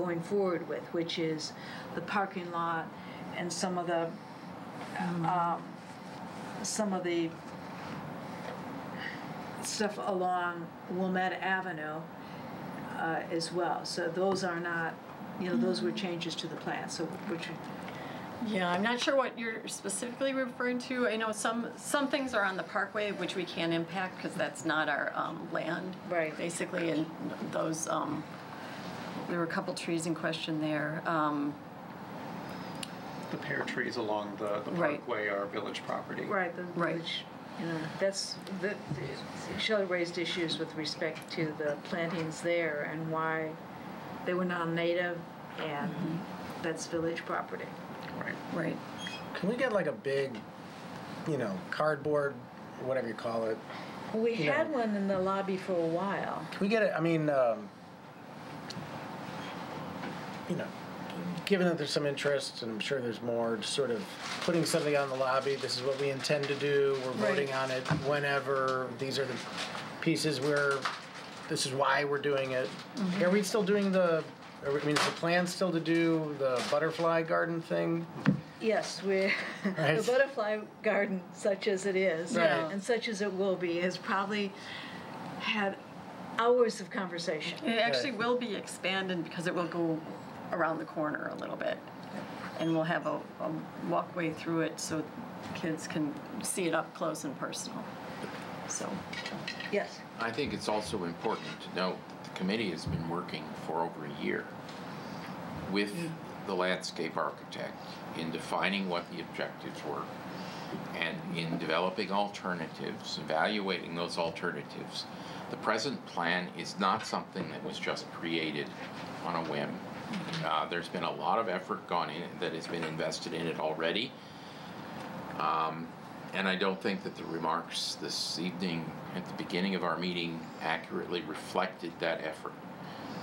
going forward with, which is the parking lot and some of the, um, some of the stuff along Wilmette Avenue uh, as well. So those are not, you know, those were changes to the plan, so which, Yeah, I'm not sure what you're specifically referring to. I know some, some things are on the parkway, which we can't impact because that's not our um, land. Right. Basically, and those, um, there were a couple trees in question there. Um, The pear trees along the, the Right. parkway are village property. right, the Right. village, you know, that's, the, Shelley raised issues with respect to the plantings there and why they were non-native and that's village property. Right. Right. Can we get like a big, you know, cardboard, whatever you call it? We You had know. one in the lobby for a while. Can we get it? I mean, um, you know, given that there's some interest, and I'm sure there's more, just sort of putting something on the lobby. This is what we intend to do. We're Right. voting on it whenever. These are the pieces where. This is why we're doing it. Mm-hmm. Are we still doing the? Are we, I mean, is the plan still to do the butterfly garden thing? Yes, we, the butterfly garden, such as it is, Right. and such as it will be, has probably had hours of conversation. It actually will be expanded because it will go around the corner a little bit. And we'll have a, a walkway through it so kids can see it up close and personal. So, Yes, I think it's also important to note that the committee has been working for over a year with the landscape architect in defining what the objectives were and in developing alternatives, evaluating those alternatives. The present plan is not something that was just created on a whim. Uh, there's been a lot of effort gone in that has been invested in it already. Um, and I don't think that the remarks this evening at the beginning of our meeting accurately reflected that effort.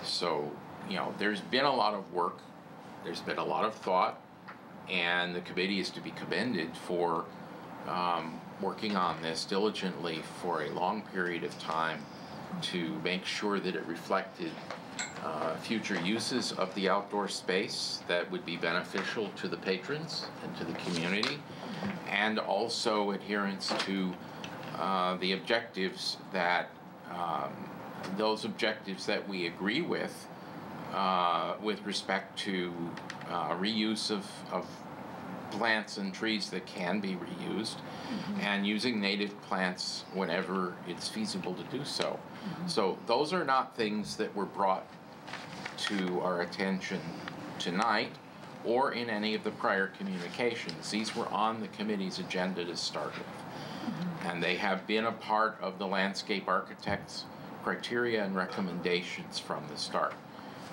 So, you know, there's been a lot of work, there's been a lot of thought, and the committee is to be commended for um, working on this diligently for a long period of time to make sure that it reflected uh, future uses of the outdoor space that would be beneficial to the patrons and to the community, and also adherence to uh, the objectives that um, those objectives that we agree with uh, with respect to uh, reuse of, of plants and trees that can be reused and using native plants whenever it's feasible to do so. So those are not things that were brought to our attention tonight or in any of the prior communications. These were on the committee's agenda to start with. And they have been a part of the landscape architect's criteria and recommendations from the start.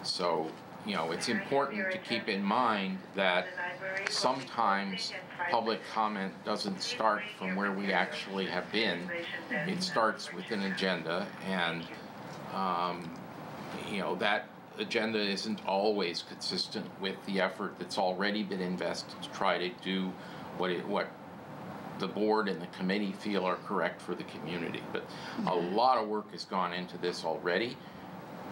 So, you know, it's important to keep in mind that sometimes public comment doesn't start from where we actually have been. It starts with an agenda and, um, you know, that agenda isn't always consistent with the effort that's already been invested to try to do what it, what the board and the committee feel are correct for the community. But a lot of work has gone into this already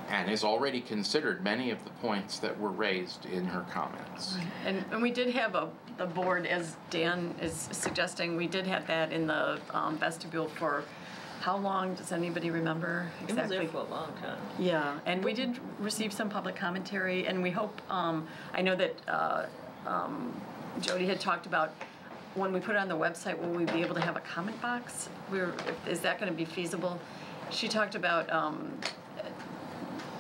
and has already considered many of the points that were raised in her comments. and, and we did have a, the board, as Dan is suggesting, we did have that in the um, vestibule for, how long, does anybody remember It was exactly? there for a long time. Yeah, and we did receive some public commentary, and we hope, um, I know that, uh, um, Jody had talked about, when we put it on the website, will we be able to have a comment box? We're, is that gonna be feasible? She talked about, um,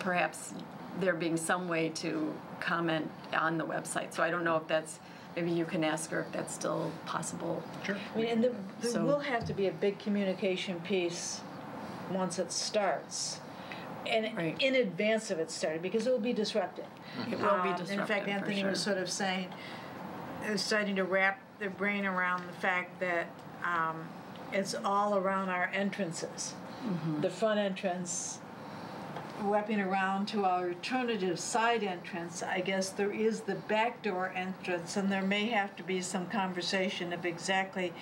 perhaps there being some way to comment on the website, so I don't know if that's, maybe you can ask her if that's still possible. Sure. I mean, and there, there So- will have to be a big communication piece once it starts. And Right. in advance of it starting, because it will be disruptive. It will be Um, disruptive, And in fact, for Anthony was sort of saying, is starting to wrap their brain around the fact that um, it's all around our entrances. Mm-hmm. The front entrance, wrapping around to our alternative side entrance, I guess there is the back door entrance, and there may have to be some conversation of exactly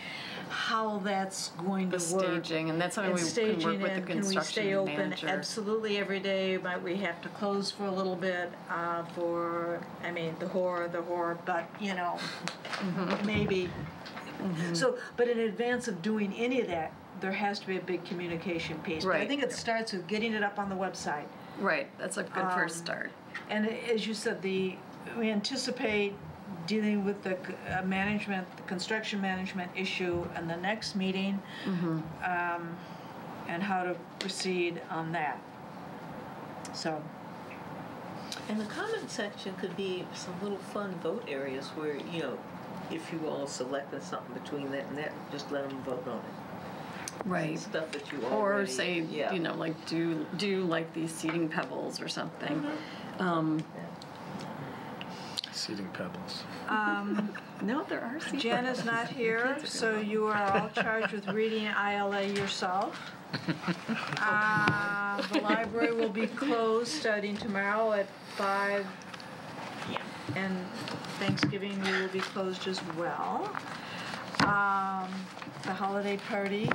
how that's going to The work. staging, and that's something And we can staging work with the and can we construction stay open manager. absolutely every day? Might we have to close for a little bit uh, for, I mean, the horror, the horror, but, you know, Mm-hmm. maybe. So, but in advance of doing any of that, there has to be a big communication piece. But I think it starts with getting it up on the website. Right, that's a good first Um, start. And as you said, the, we anticipate dealing with the uh, management, the construction management issue and the next meeting. um, And how to proceed on that. So, And the comment section could be some little fun vote areas where, you know, if you all selected something between that and that, just let them vote on it. Right. Stuff that you Or say, yeah. you know, like do, do like these seating pebbles or something. Mm-hmm. Um, Seating pebbles. no, there are seating. Jen is not here, so you are all charged with reading ILA yourself. Uh, The library will be closed starting tomorrow at five. And Thanksgiving we will be closed as well. Um, The holiday party,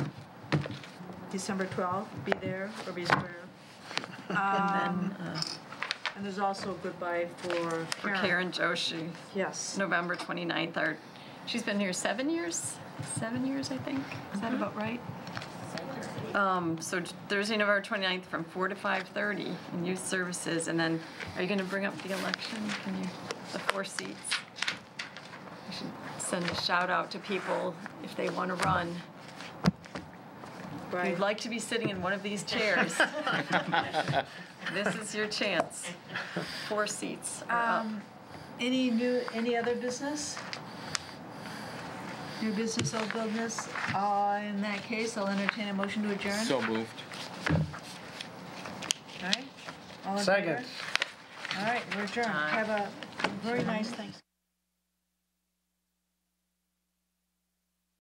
December 12th, be there or be square. And Um, then uh, And there's also a goodbye for for Karen. Karen Joshi, Yes. November 29th. Our, she's been here seven years? Seven years, I think. Is that about right? Um, so Thursday, November 29th from 4 to 5:30 in youth services. And then, are you going to bring up the election? Can you, the four seats? I should send a shout out to people if they want to run. Right. you'd like to be sitting in one of these chairs, this is your chance. Four seats. Um, Any new, any other business? New business, old business? Uh, in that case, I'll entertain a motion to adjourn. So moved. All right? All in Second. All right, we're adjourned. Have a very nice Thanksgiving.